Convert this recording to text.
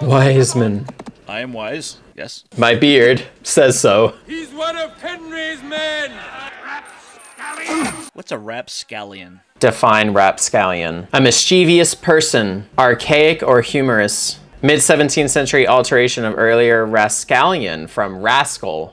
Wiseman. I am wise. Yes. My beard says so. He's one of Henry's men! What's a rapscallion? Define rapscallion. A mischievous person, archaic or humorous. Mid 17th century alteration of earlier rascallion from rascal,